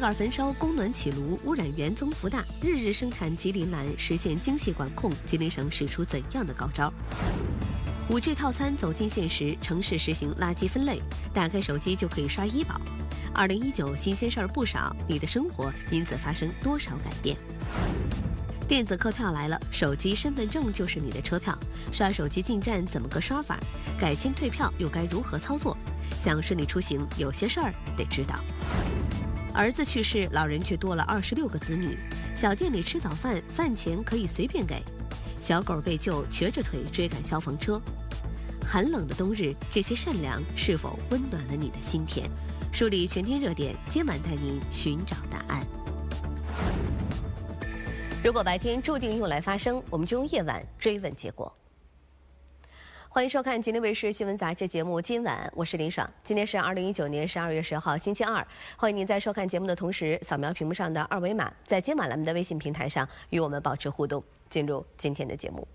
秸秆焚烧供暖起炉，污染源增幅大，日日生产吉林蓝，实现精细管控，吉林省使出怎样的高招？五 G 套餐走进现实，城市实行垃圾分类，打开手机就可以刷医保。二零一九新鲜事儿不少，你的生活因此发生多少改变？电子客票来了，手机身份证就是你的车票，刷手机进站怎么个刷法？改签退票又该如何操作？想顺利出行，有些事儿得知道。儿子去世，老人却多了二十六个子女。小店里吃早饭，饭钱可以随便给。小狗被救，瘸着腿追赶消防车。寒冷的冬日，这些善良是否温暖了你的心田？梳理全天热点，今晚带您寻找答案。如果白天注定用来发声，我们就用夜晚追问结果。欢迎收看吉林卫视新闻杂志节目。今晚我是林爽，今天是二零一九年十二月十号星期二。欢迎您在收看节目的同时，扫描屏幕上的二维码，在今晚栏目的微信平台上与我们保持互动。进入今天的节目。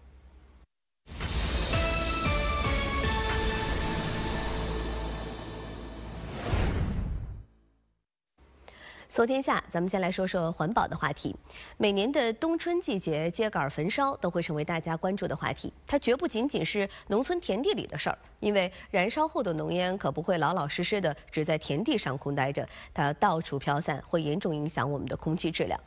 搜天下，咱们先来说说环保的话题。每年的冬春季节，秸秆焚烧都会成为大家关注的话题。它绝不仅仅是农村田地里的事儿，因为燃烧后的浓烟可不会老老实实的只在田地上空待着，它到处飘散，会严重影响我们的空气质量。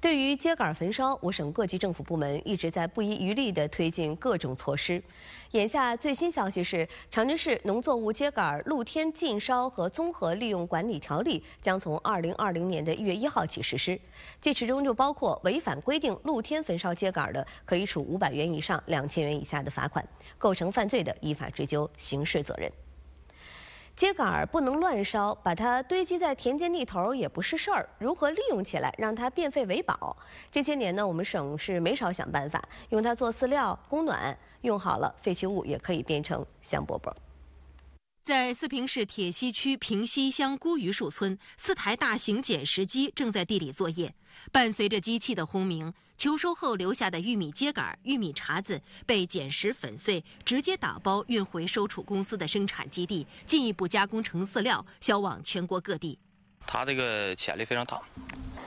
对于秸秆焚烧，我省各级政府部门一直在不遗余力地推进各种措施。眼下最新消息是，长春市农作物秸秆露天禁烧和综合利用管理条例将从二零二零年的一月一号起实施，这其中就包括违反规定露天焚烧秸秆的，可以处五百元以上两千元以下的罚款；构成犯罪的，依法追究刑事责任。秸秆不能乱烧，把它堆积在田间地头也不是事儿。如何利用起来，让它变废为宝？这些年呢，我们省是没少想办法，用它做饲料、供暖，用好了，废弃物也可以变成香饽饽。在四平市铁西区平西乡孤榆树村，四台大型捡拾机正在地里作业，伴随着机器的轰鸣。秋收后留下的玉米秸秆、玉米茬子被捡拾粉碎，直接打包运回收储公司的生产基地，进一步加工成饲料，销往全国各地。它这个潜力非常大。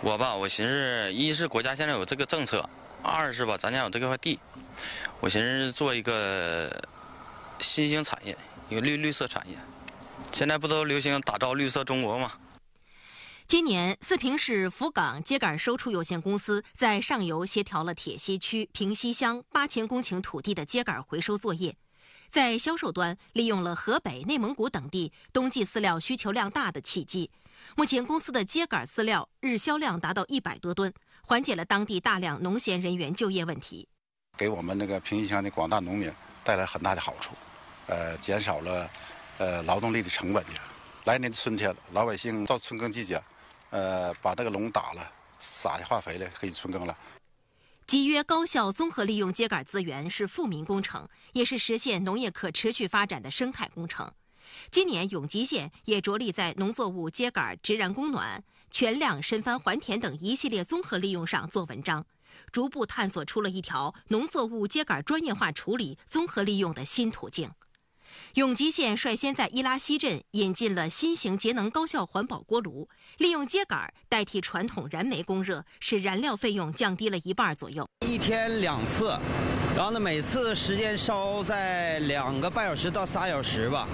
我吧，我寻思，一是国家现在有这个政策，二是吧，咱家有这块地，我寻思做一个新兴产业，一个绿绿色产业。现在不都流行打造绿色中国吗？今年，四平市福港秸秆收储有限公司在上游协调了铁西区平西乡八千公顷土地的秸秆回收作业，在销售端利用了河北、内蒙古等地冬季饲料需求量大的契机。目前，公司的秸秆饲料日销量达到一百多吨，缓解了当地大量农闲人员就业问题，给我们那个平西乡的广大农民带来很大的好处，呃，减少了呃劳动力的成本。来年春天，老百姓到春耕季节。呃，把这个垄打了，撒下化肥了，可以春耕了。集约高效综合利用秸秆资源是富民工程，也是实现农业可持续发展的生态工程。今年永吉县也着力在农作物秸秆直燃供暖、全量深翻还田等一系列综合利用上做文章，逐步探索出了一条农作物秸秆专业化处理、综合利用的新途径。永吉县率先在伊拉西镇引进了新型节能高效环保锅炉，利用秸秆代替传统燃煤供热，使燃料费用降低了一半左右。一天两次，然后呢，每次时间烧在两个半小时到仨小时吧。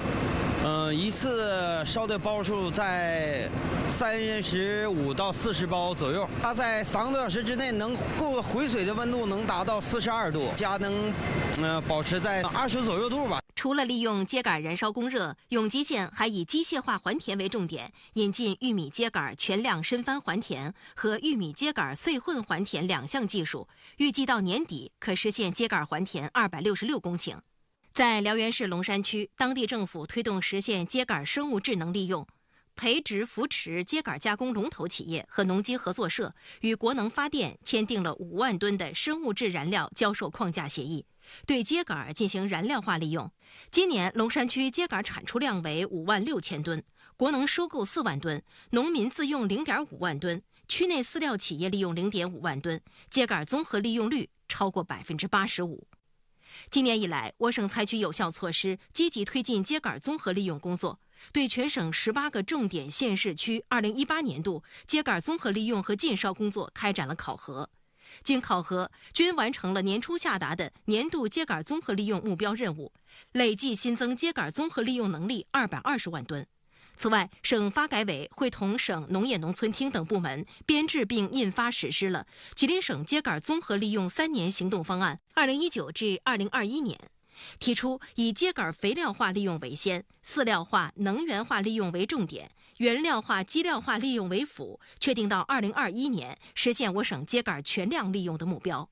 嗯，一次烧的包数在三十五到四十包左右。它在三个多小时之内能够回水的温度能达到四十二度，家能嗯保持在二十左右度吧。除了利用秸秆燃烧供热，永吉县还以机械化还田为重点，引进玉米秸秆全量深翻还田和玉米秸秆碎混还田两项技术，预计到年底可实现秸秆还田二百六十六公顷。在辽源市龙山区，当地政府推动实现秸秆生物智能利用，培植扶持秸秆加工龙头企业和农机合作社与国能发电签订了五万吨的生物质燃料交售框架协议，对秸秆进行燃料化利用。今年龙山区秸秆产出量为五万六千吨，国能收购四万吨，农民自用零点五万吨，区内饲料企业利用零点五万吨，秸秆综合利用率超过百分之八十五。今年以来，我省采取有效措施，积极推进秸秆综合利用工作。对全省十八个重点县市区二零一八年度秸秆综合利用和禁烧工作开展了考核。经考核，均完成了年初下达的年度秸秆综合利用目标任务，累计新增秸秆综合利用能力二百二十万吨。此外，省发改委会同省农业农村厅等部门编制并印发实施了吉林省秸秆综合利用三年行动方案（二零一九至二零二一年），提出以秸秆肥料化利用为先，饲料化、能源化利用为重点。原料化、基料化利用为辅，确定到二零二一年实现我省秸秆全量利用的目标。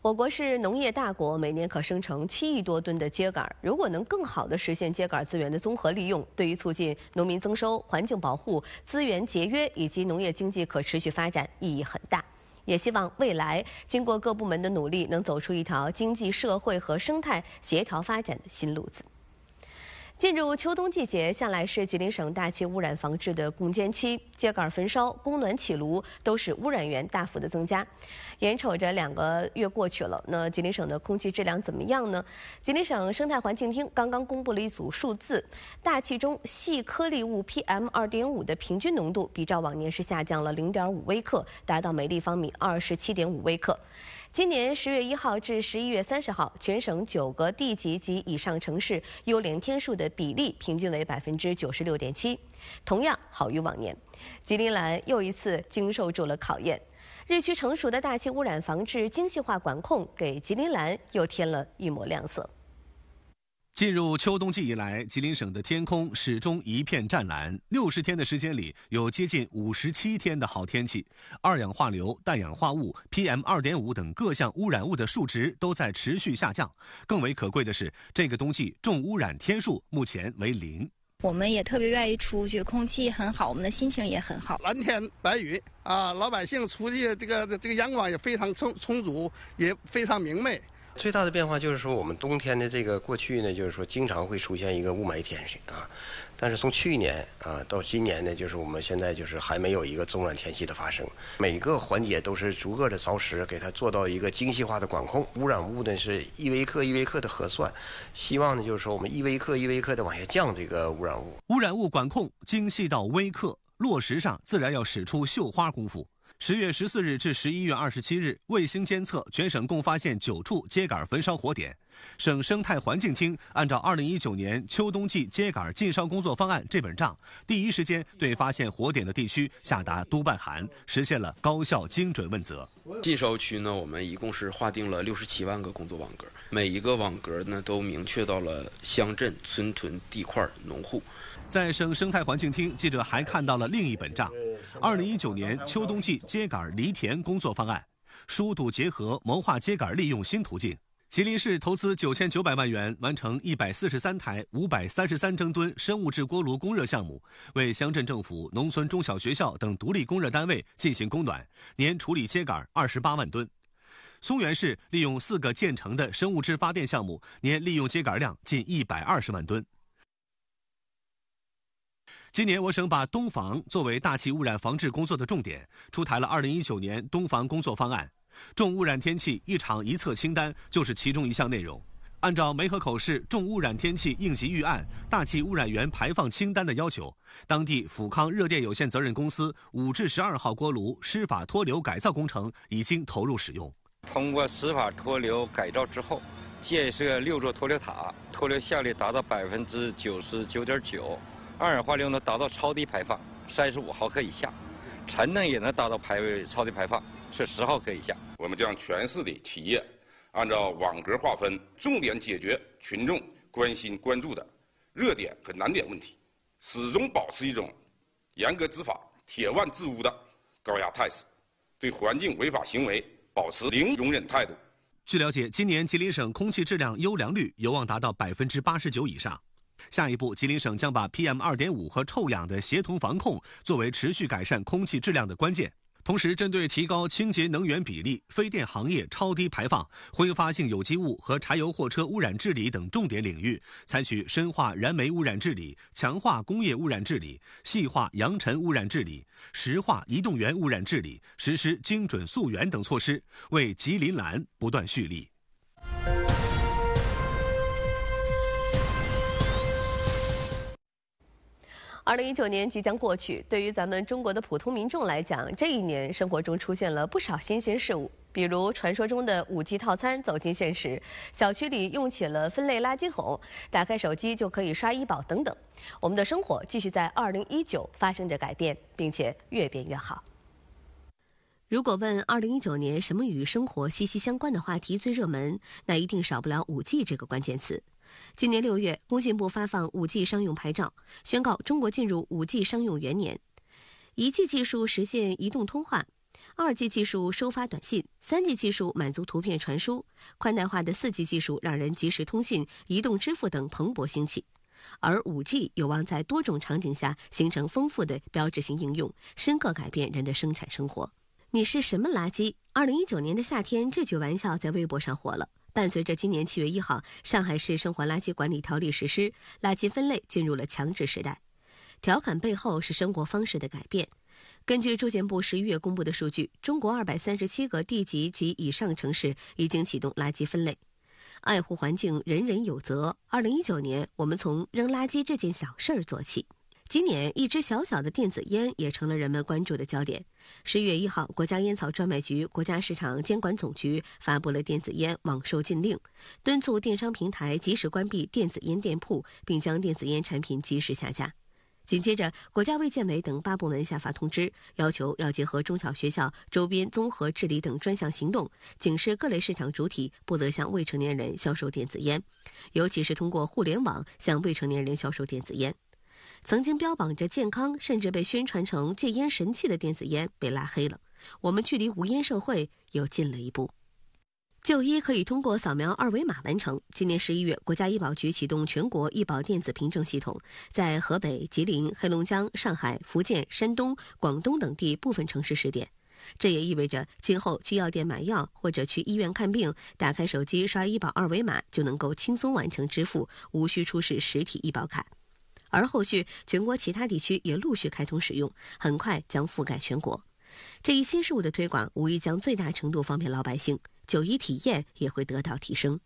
我国是农业大国，每年可生成七亿多吨的秸秆。如果能更好地实现秸秆资源的综合利用，对于促进农民增收、环境保护、资源节约以及农业经济可持续发展意义很大。也希望未来经过各部门的努力，能走出一条经济社会和生态协调发展的新路子。进入秋冬季节，向来是吉林省大气污染防治的攻坚期。秸秆焚烧、供暖起炉，都使污染源大幅的增加。眼瞅着两个月过去了，那吉林省的空气质量怎么样呢？吉林省生态环境厅刚刚公布了一组数字：大气中细颗粒物 PM2.5 的平均浓度，比照往年是下降了0.5微克，达到每立方米27.5微克。今年十月一号至十一月三十号，全省九个地级及以上城市优良天数的比例平均为百分之九十六点七，同样好于往年。吉林兰又一次经受住了考验，日趋成熟的大气污染防治精细化管控，给吉林兰又添了一抹亮色。进入秋冬季以来，吉林省的天空始终一片湛蓝。六十天的时间里，有接近五十七天的好天气，二氧化硫、氮氧化物、PM 二点五等各项污染物的数值都在持续下降。更为可贵的是，这个冬季重污染天数目前为零。我们也特别愿意出去，空气很好，我们的心情也很好。蓝天白云啊，老百姓出去这个这个阳光也非常充充足，也非常明媚。最大的变化就是说，我们冬天的这个过去呢，就是说经常会出现一个雾霾天气啊。但是从去年啊到今年呢，就是我们现在就是还没有一个重污染天气的发生。每个环节都是逐个的着实给它做到一个精细化的管控。污染物呢是一微克一微克的核算，希望呢就是说我们一微克一微克的往下降这个污染物。污染物管控精细到微克，落实上自然要使出绣花功夫。十月十四日至十一月二十七日，卫星监测全省共发现九处秸秆焚烧火点。省生态环境厅按照二零一九年秋冬季秸秆禁烧工作方案这本账，第一时间对发现火点的地区下达督办函，实现了高效精准问责。禁烧区呢，我们一共是划定了六十七万个工作网格，每一个网格呢都明确到了乡镇、村屯、地块、农户。在省生态环境厅，记者还看到了另一本账：二零一九年秋冬季秸秆犁田工作方案，疏堵结合，谋划秸秆利用新途径。吉林市投资九千九百万元，完成一百四十三台五百三十三蒸吨生物质锅炉供热项目，为乡镇政府、农村中小学校等独立供热单位进行供暖，年处理秸秆二十八万吨。松原市利用四个建成的生物质发电项目，年利用秸秆量近一百二十万吨。今年，我省把冬防作为大气污染防治工作的重点，出台了二零一九年冬防工作方案。重污染天气一场一测清单就是其中一项内容。按照梅河口市重污染天气应急预案、大气污染源排放清单的要求，当地富康热电有限责任公司五至十二号锅炉湿法脱硫改造工程已经投入使用。通过湿法脱硫改造之后，建设六座脱硫塔，脱硫效率达到百分之九十九点九，二氧化硫能达到超低排放三十五毫克以下，尘呢也能达到排超低排放是十毫克以下。我们将全市的企业。按照网格划分，重点解决群众关心关注的热点和难点问题，始终保持一种严格执法、铁腕治污的高压态势，对环境违法行为保持零容忍态度。据了解，今年吉林省空气质量优良率有望达到百分之八十九以上。下一步，吉林省将把 PM 二点五和臭氧的协同防控作为持续改善空气质量的关键。同时，针对提高清洁能源比例、非电行业超低排放、挥发性有机物和柴油货车污染治理等重点领域，采取深化燃煤污染治理、强化工业污染治理、细化扬尘污染治理、石化移动源污染治理，实施精准溯源等措施，为吉林蓝不断蓄力。二零一九年即将过去，对于咱们中国的普通民众来讲，这一年生活中出现了不少新鲜事物，比如传说中的五 G 套餐走进现实，小区里用起了分类垃圾桶，打开手机就可以刷医保等等。我们的生活继续在二零一九发生着改变，并且越变越好。如果问二零一九年什么与生活息息相关的话题最热门，那一定少不了五 G 这个关键词。今年六月，工信部发放五 G 商用牌照，宣告中国进入五 G 商用元年。一 G 技术实现移动通话，二 G 技术收发短信，三 G 技术满足图片传输，宽带化的四 G 技术让人即时通信、移动支付等蓬勃兴起。而五 G 有望在多种场景下形成丰富的标志性应用，深刻改变人的生产生活。你是什么垃圾？二零一九年的夏天，这句玩笑在微博上火了。伴随着今年七月一号上海市生活垃圾管理条例实施，垃圾分类进入了强制时代。调侃背后是生活方式的改变。根据住建部十一月公布的数据，中国二百三十七个地级及以上城市已经启动垃圾分类。爱护环境，人人有责。二零一九年，我们从扔垃圾这件小事儿做起。今年，一支小小的电子烟也成了人们关注的焦点。十一月一号，国家烟草专卖局、国家市场监管总局发布了电子烟网售禁令，敦促电商平台及时关闭电子烟店铺，并将电子烟产品及时下架。紧接着，国家卫健委等八部门下发通知，要求要结合中小学校周边综合治理等专项行动，警示各类市场主体不得向未成年人销售电子烟，尤其是通过互联网向未成年人销售电子烟。曾经标榜着健康，甚至被宣传成戒烟神器的电子烟被拉黑了。我们距离无烟社会又近了一步。就医可以通过扫描二维码完成。今年十一月，国家医保局启动全国医保电子凭证系统，在河北、吉林、黑龙江、上海、福建、山东、广东等地部分城市试点。这也意味着，今后去药店买药或者去医院看病，打开手机刷医保二维码就能够轻松完成支付，无需出示实体医保卡。而后续全国其他地区也陆续开通使用，很快将覆盖全国。这一新事物的推广，无疑将最大程度方便老百姓，就医体验也会得到提升。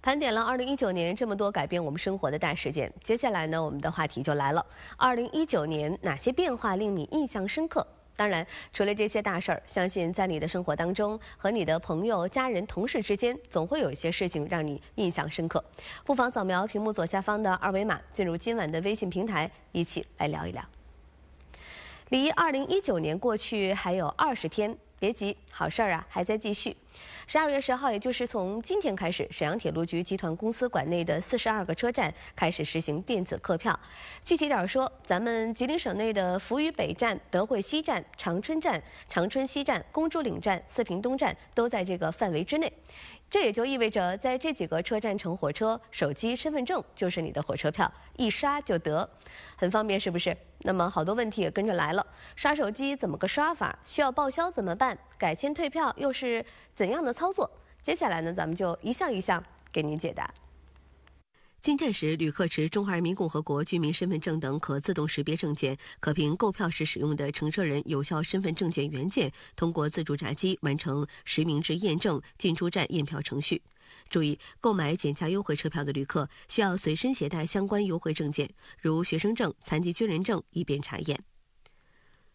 盘点了二零一九年这么多改变我们生活的大事件，接下来呢，我们的话题就来了：二零一九年哪些变化令你印象深刻？当然，除了这些大事儿，相信在你的生活当中和你的朋友、家人、同事之间，总会有一些事情让你印象深刻。不妨扫描屏幕左下方的二维码，进入今晚的微信平台，一起来聊一聊。离二零一九年过去还有二十天。别急，好事儿啊还在继续。十二月十号，也就是从今天开始，沈阳铁路局集团公司管内的四十二个车站开始实行电子客票。具体点说，咱们吉林省内的扶余北站、德惠西站、长春站、长春西站、公主岭站、四平东站都在这个范围之内。这也就意味着，在这几个车站乘火车，手机、身份证就是你的火车票，一刷就得，很方便，是不是？那么好多问题也跟着来了：刷手机怎么个刷法？需要报销怎么办？改签退票又是怎样的操作？接下来呢，咱们就一项一项给您解答。进站时，旅客持中华人民共和国居民身份证等可自动识别证件，可凭购票时使用的乘车人有效身份证件原件，通过自助闸机完成实名制验证进出站验票程序。注意，购买减价优惠车票的旅客需要随身携带相关优惠证件，如学生证、残疾军人证，以便查验。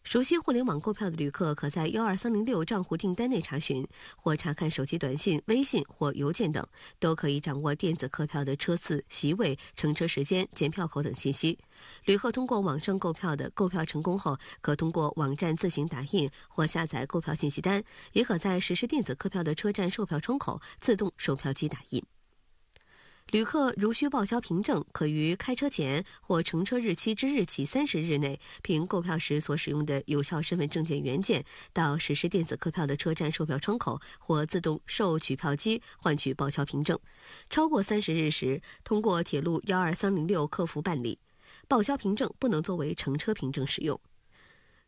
熟悉互联网购票的旅客，可在幺二三零六账户订单内查询，或查看手机短信、微信或邮件等，都可以掌握电子客票的车次、席位、乘车时间、检票口等信息。旅客通过网上购票的，购票成功后，可通过网站自行打印或下载购票信息单，也可在实施电子客票的车站售票窗口自动售票机打印。旅客如需报销凭证，可于开车前或乘车日期之日起三十日内，凭购票时所使用的有效身份证件原件，到实施电子客票的车站售票窗口或自动售取票机换取报销凭证。超过三十日时，通过铁路幺二三零六客服办理。报销凭证不能作为乘车凭证使用。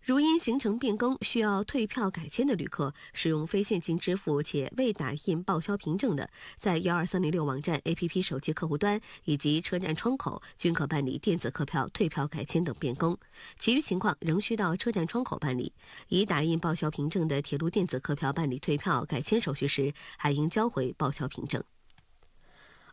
如因行程变更需要退票改签的旅客，使用非现金支付且未打印报销凭证的，在幺二三零六网站 APP 手机客户端以及车站窗口均可办理电子客票退票改签等变更。其余情况仍需到车站窗口办理。已打印报销凭证的铁路电子客票办理退票改签手续时，还应交回报销凭证。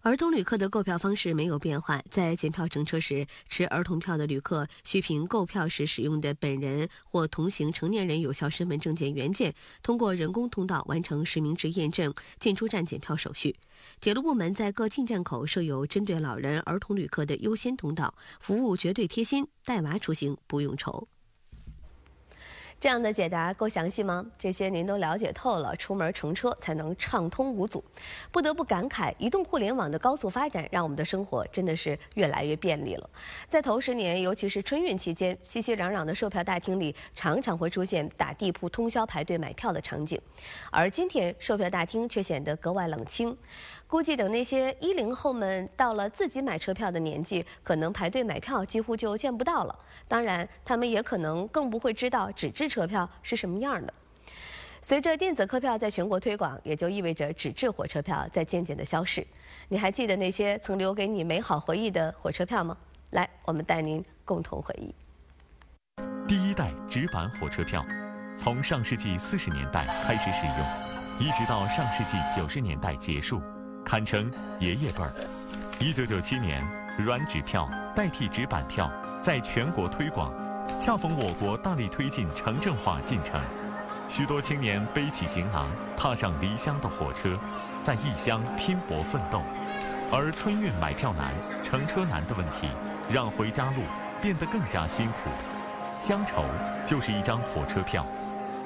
儿童旅客的购票方式没有变化，在检票乘车时，持儿童票的旅客需凭购票时使用的本人或同行成年人有效身份证件原件，通过人工通道完成实名制验证，进出站检票手续。铁路部门在各进站口设有针对老人、儿童旅客的优先通道，服务绝对贴心，带娃出行不用愁。这样的解答够详细吗？这些您都了解透了，出门乘车才能畅通无阻。不得不感慨，移动互联网的高速发展，让我们的生活真的是越来越便利了。在头十年，尤其是春运期间，熙熙攘攘的售票大厅里，常常会出现打地铺通宵排队买票的场景。而今天，售票大厅却显得格外冷清。估计等那些一零后们到了自己买车票的年纪，可能排队买票几乎就见不到了。当然，他们也可能更不会知道纸质车票是什么样的。随着电子客票在全国推广，也就意味着纸质火车票在渐渐的消逝。你还记得那些曾留给你美好回忆的火车票吗？来，我们带您共同回忆。第一代纸板火车票，从上世纪四十年代开始使用，一直到上世纪九十年代结束。堪称爷爷辈儿。一九九七年，软纸票代替纸板票在全国推广，恰逢我国大力推进城镇化进程，许多青年背起行囊，踏上离乡的火车，在异乡拼搏奋斗。而春运买票难、乘车难的问题，让回家路变得更加辛苦。乡愁就是一张火车票，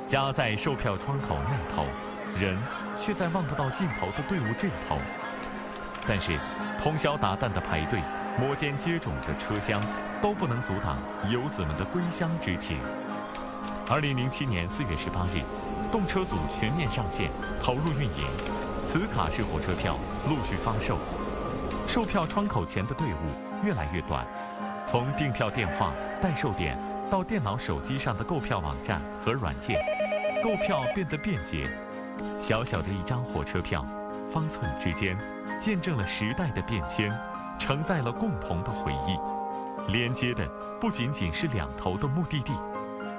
夹在售票窗口那头，人。却在望不到尽头的队伍这头，但是通宵达旦的排队、摩肩接踵的车厢，都不能阻挡游子们的归乡之情。二零零七年四月十八日，动车组全面上线，投入运营，磁卡式火车票陆续发售。售票窗口前的队伍越来越短，从订票电话、代售点到电脑、手机上的购票网站和软件，购票变得便捷。小小的一张火车票，方寸之间，见证了时代的变迁，承载了共同的回忆。连接的不仅仅是两头的目的地，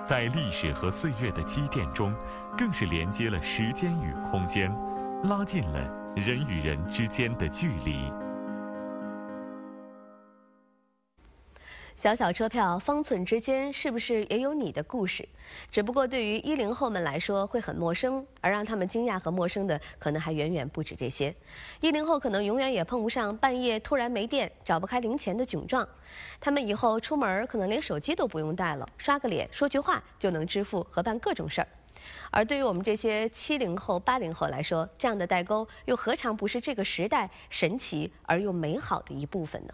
在历史和岁月的积淀中，更是连接了时间与空间，拉近了人与人之间的距离。小小车票，方寸之间，是不是也有你的故事？只不过对于一零后们来说会很陌生，而让他们惊讶和陌生的，可能还远远不止这些。一零后可能永远也碰不上半夜突然没电、找不开零钱的窘状，他们以后出门可能连手机都不用带了，刷个脸、说句话就能支付和办各种事儿。而对于我们这些七零后、八零后来说，这样的代沟又何尝不是这个时代神奇而又美好的一部分呢？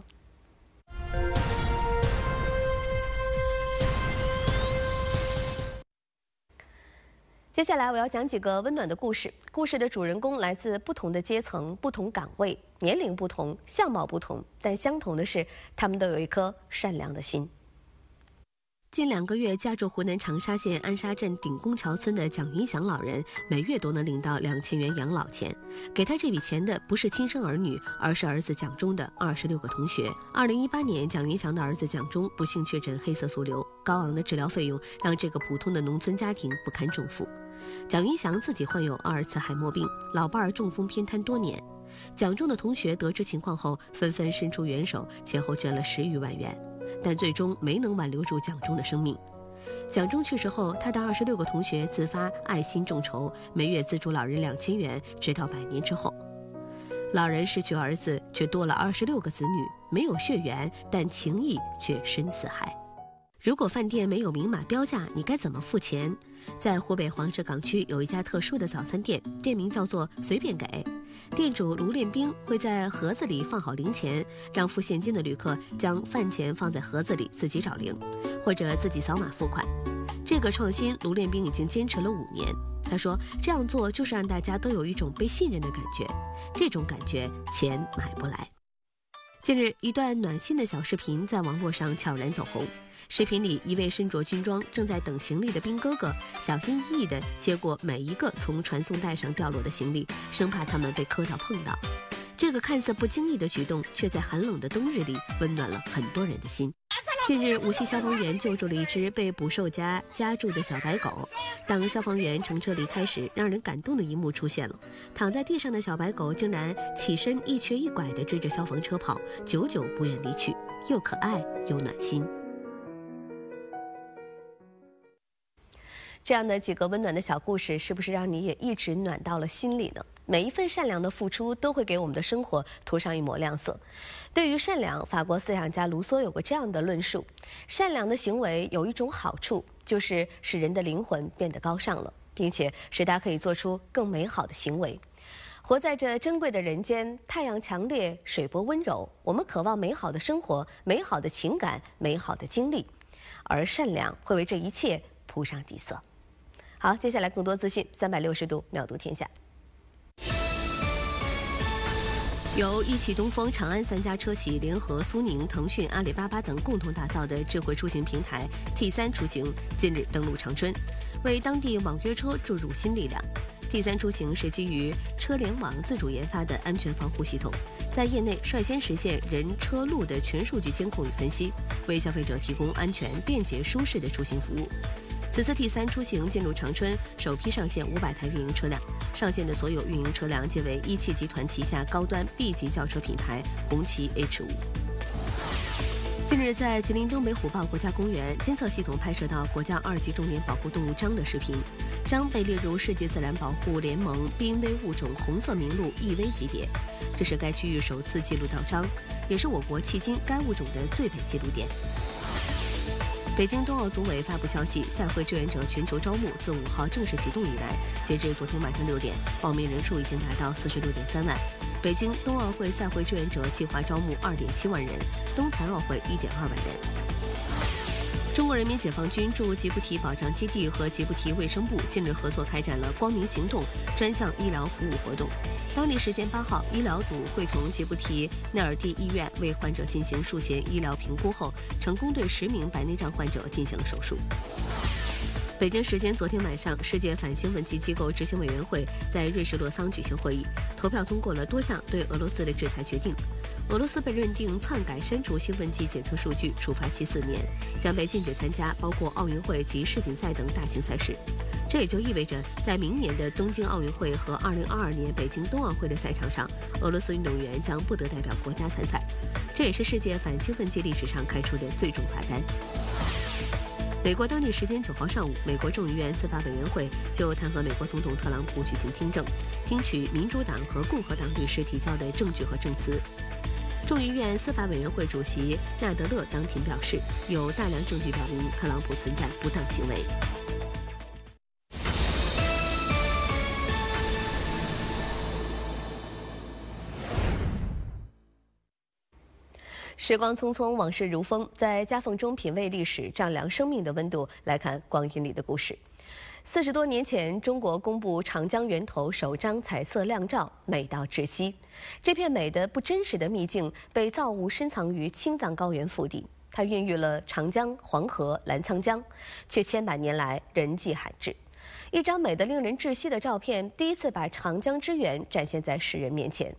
接下来我要讲几个温暖的故事。故事的主人公来自不同的阶层、不同岗位、年龄不同、相貌不同，但相同的是，他们都有一颗善良的心。近两个月，家住湖南长沙县安沙镇顶宫桥村的蒋云祥老人，每月都能领到两千元养老钱。给他这笔钱的不是亲生儿女，而是儿子蒋忠的二十六个同学。二零一八年，蒋云祥的儿子蒋忠不幸确诊黑色素瘤，高昂的治疗费用让这个普通的农村家庭不堪重负。蒋云祥自己患有阿尔茨海默病，老伴儿中风偏瘫多年。蒋忠的同学得知情况后，纷纷伸出援手，前后捐了十余万元。但最终没能挽留住蒋忠的生命。蒋忠去世后，他的二十六个同学自发爱心众筹，每月资助老人两千元，直到百年之后。老人失去儿子，却多了二十六个子女，没有血缘，但情谊却深似海。如果饭店没有明码标价，你该怎么付钱？在湖北黄石港区有一家特殊的早餐店，店名叫做“随便给”。店主卢练兵会在盒子里放好零钱，让付现金的旅客将饭钱放在盒子里自己找零，或者自己扫码付款。这个创新，卢练兵已经坚持了五年。他说：“这样做就是让大家都有一种被信任的感觉，这种感觉钱买不来。”近日，一段暖心的小视频在网络上悄然走红。视频里，一位身着军装、正在等行李的兵哥哥，小心翼翼地接过每一个从传送带上掉落的行李，生怕他们被磕到碰到。这个看似不经意的举动，却在寒冷的冬日里温暖了很多人的心。近日，无锡消防员救助了一只被捕兽夹夹住的小白狗。当消防员乘车离开时，让人感动的一幕出现了：躺在地上的小白狗竟然起身一瘸一拐地追着消防车跑，久久不愿离去，又可爱又暖心。这样的几个温暖的小故事，是不是让你也一直暖到了心里呢？每一份善良的付出，都会给我们的生活涂上一抹亮色。对于善良，法国思想家卢梭有过这样的论述：善良的行为有一种好处，就是使人的灵魂变得高尚了，并且使他可以做出更美好的行为。活在这珍贵的人间，太阳强烈，水波温柔，我们渴望美好的生活、美好的情感、美好的经历，而善良会为这一切铺上底色。好，接下来更多资讯，三百六十度秒读天下。由一汽东风、长安三家车企联合苏宁、腾讯、阿里巴巴等共同打造的智慧出行平台 T 三出行近日登陆长春，为当地网约车注入新力量。T 三出行是基于车联网自主研发的安全防护系统，在业内率先实现人车路的全数据监控与分析，为消费者提供安全、便捷、舒适的出行服务。此次 T 三出行进入长春，首批上线五百台运营车辆，上线的所有运营车辆皆为一汽集团旗下高端 B 级轿车品牌红旗 H 五。近日，在吉林东北虎豹国家公园，监测系统拍摄到国家二级重点保护动物章的视频，章被列入世界自然保护联盟濒危物种红色名录易危级别，这是该区域首次记录到章，也是我国迄今该物种的最北记录点。北京冬奥组委发布消息，赛会志愿者全球招募自五号正式启动以来，截至昨天晚上六点，报名人数已经达到四十六点三万。北京冬奥会赛会志愿者计划招募二点七万人，冬残奥会一点二万人。中国人民解放军驻吉布提保障基地和吉布提卫生部近日合作开展了“光明行动”专项医疗服务活动。当地时间八号，医疗组会同吉布提内尔蒂医院为患者进行术前医疗评估后，成功对十名白内障患者进行了手术。北京时间昨天晚上，世界反兴奋剂机构执行委员会在瑞士洛桑举行会议，投票通过了多项对俄罗斯的制裁决定。俄罗斯被认定篡改、删除兴奋剂检测数据，处罚期四年，将被禁止参加包括奥运会及世锦赛等大型赛事。这也就意味着，在明年的东京奥运会和2022年北京冬奥会的赛场上，俄罗斯运动员将不得代表国家参赛。这也是世界反兴奋剂历史上开出的最重罚单。美国当地时间九号上午，美国众议院司法委员会就弹劾美国总统特朗普举行听证，听取民主党和共和党律师提交的证据和证词。众议院司法委员会主席纳德勒当庭表示，有大量证据表明特朗普存在不当行为。时光匆匆，往事如风，在夹缝中品味历史，丈量生命的温度。来看光阴里的故事。四十多年前，中国公布长江源头首张彩色亮照，美到窒息。这片美的不真实的秘境，被造物深藏于青藏高原腹地。它孕育了长江、黄河、澜沧江，却千百年来人迹罕至。一张美得令人窒息的照片，第一次把长江之源展现在世人面前。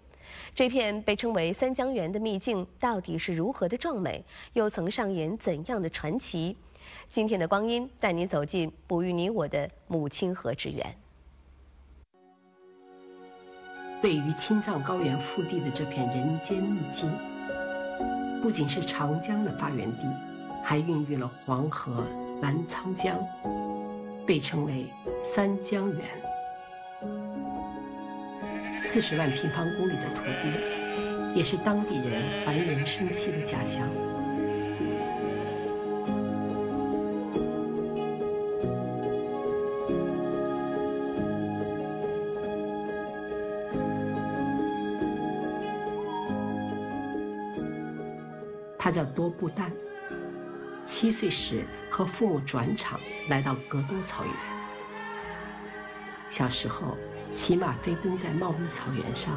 这片被称为三江源的秘境，到底是如何的壮美？又曾上演怎样的传奇？今天的光阴带你走进哺育你我的母亲河之源。位于青藏高原腹地的这片人间秘境，不仅是长江的发源地，还孕育了黄河、澜沧江，被称为三江源。四十万平方公里的土地，也是当地人繁衍生息的家乡。他叫多布旦，七岁时和父母转场来到格多草原。小时候。骑马飞奔在茂密草原上，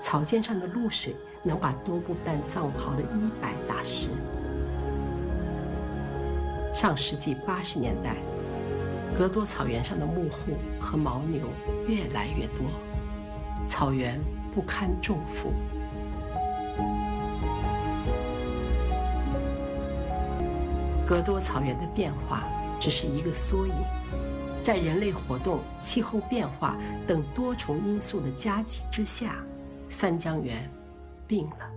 草尖上的露水能把多布旦藏袍的衣摆打湿。上世纪八十年代，格多草原上的牧户和牦牛越来越多，草原不堪重负。格多草原的变化只是一个缩影，在人类活动、气候变化等多重因素的夹击之下，三江源病了。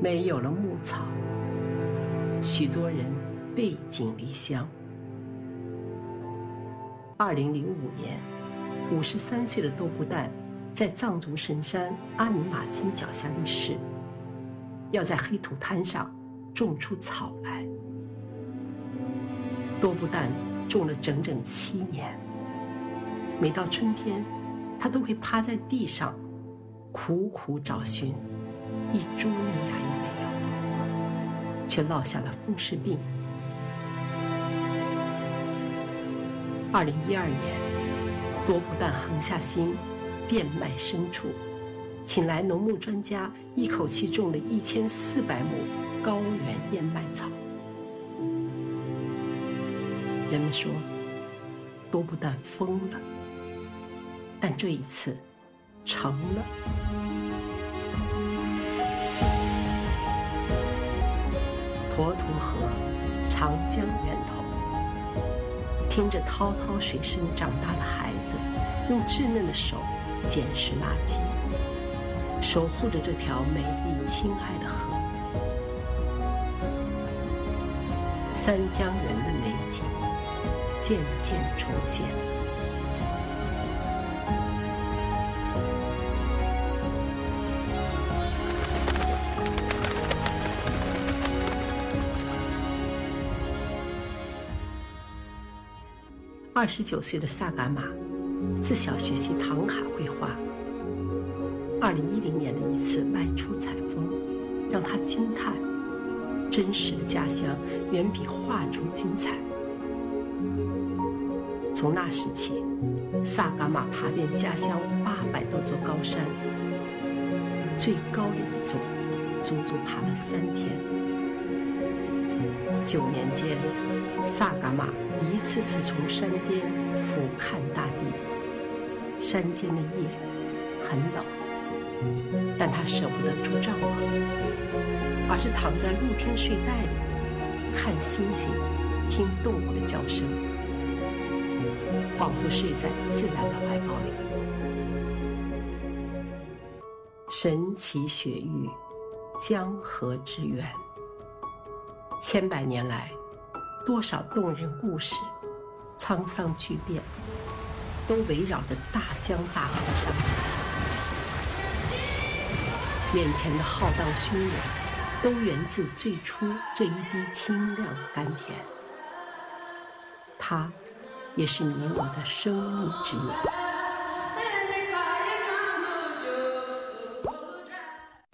没有了牧草，许多人背井离乡。二零零五年，五十三岁的多布旦在藏族神山阿尼玛金脚下立誓，要在黑土滩上种出草来。多布旦种了整整七年，每到春天，他都会趴在地上，苦苦找寻，一株嫩芽也没有，却落下了风湿病。二零一二年，多布旦横下心，变卖牲畜，请来农牧专家，一口气种了一千四百亩高原燕麦草。人们说，多不旦疯了，但这一次，成了。沱沱河，长江源头。听着滔滔水声长大的孩子，用稚嫩的手捡拾垃圾，守护着这条美丽亲爱的河。三江源的美景渐渐重现。二十九岁的萨嘎玛，自小学习唐卡绘画。二零一零年的一次外出采风，让他惊叹：真实的家乡远比画中精彩。从那时起，萨嘎玛爬遍家乡八百多座高山，最高的一座，足足爬了三天。九年间。萨嘎玛一次次从山巅俯瞰大地，山间的夜很冷，但他舍不得住帐篷，而是躺在露天睡袋里，看星星，听动物的叫声，仿佛睡在自然的怀抱里。神奇雪域，江河之源，千百年来。多少动人故事，沧桑巨变，都围绕着大江大河上。眼前的浩荡汹涌，都源自最初这一滴清亮甘甜。它，也是你我的生命之源。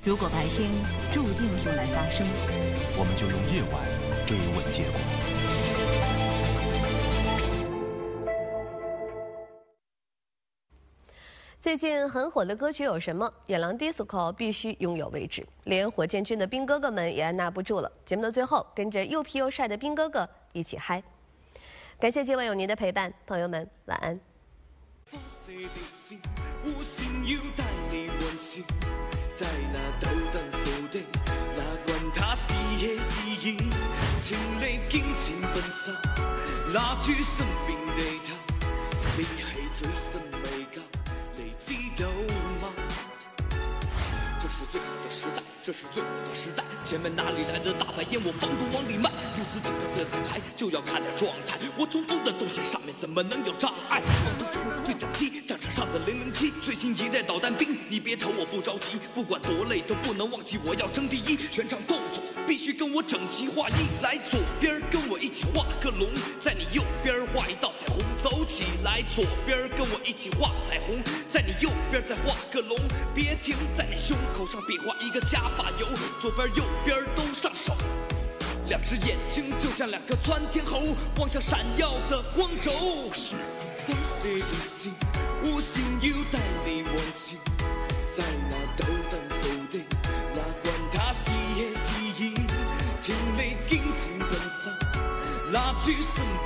如果白天注定用来发生，我们就用夜晚追问结果。最近很火的歌曲有什么？野狼 DISCO 必须拥有位置，连火箭军的兵哥哥们也按捺不住了。节目的最后，跟着又皮又帅的兵哥哥一起嗨！感谢今晚有您的陪伴，朋友们晚安。这是最火的时代，前面哪里来的大白烟？我放毒往里卖，如此顶上的金牌就要看点状态。我冲锋的动线上面怎么能有障碍？放毒速度最讲机，战场上的零零七，最新一代导弹兵。你别瞅我不着急，不管多累都不能忘记我要争第一。全场动作必须跟我整齐划一，来左边跟我一起画个龙，在你右边画一道彩虹，走起来左边跟我一起画彩虹，在你右边再画个龙，别停在你胸口上比划一个加。把油，左边右边都上手，两只眼睛就像两个窜天猴，望向闪耀的光轴。放肆的心，无心又带你往行，在那斗胆否定，哪管他是野是野，听你尽情奔丧，拿去生。